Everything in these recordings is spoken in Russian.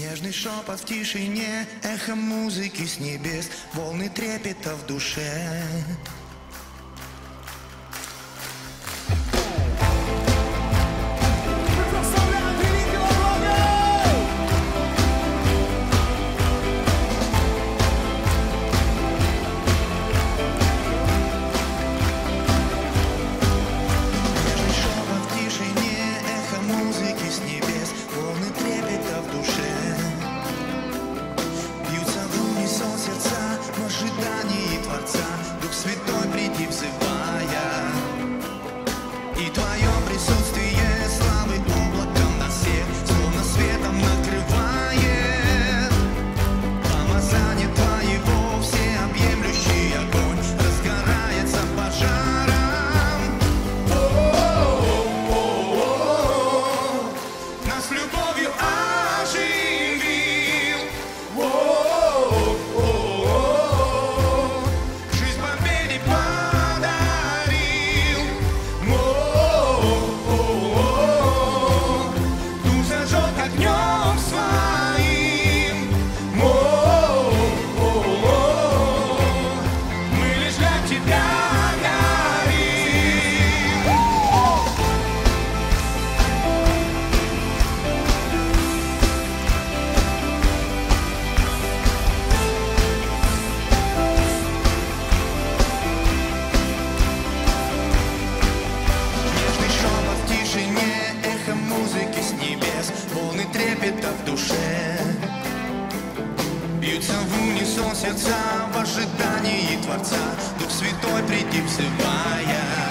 Нежный шепот в тишине, эхо музыки с небес, волны трепета в душе. ожидании Творца. Дух Святой приди взывая. где-то в душе. Бьются в унисон сердца в ожидании Творца. Дух Святой приди взывая.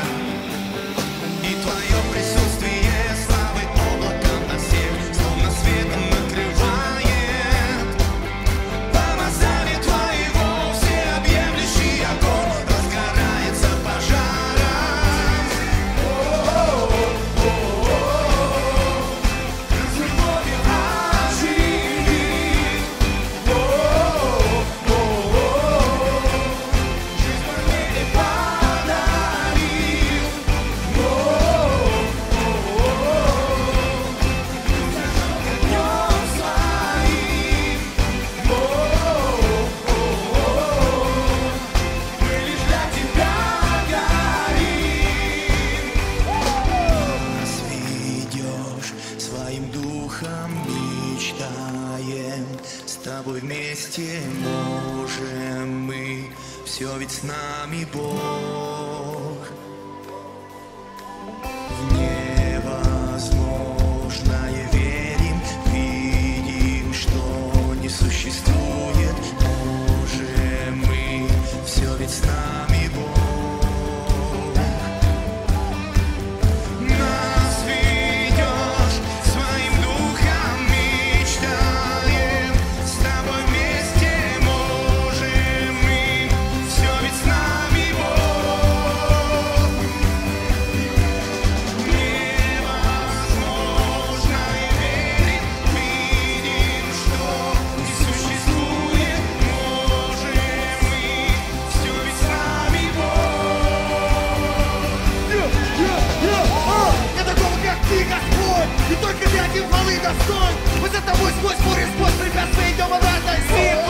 тобой вместе можем мы, все ведь с нами Бог. В невозможное верим, видим, что не существует. Можем мы, все ведь с нами И только ты один малый достой. Мы за тобой сквозь море, сквозь препятствия идем обратно Сила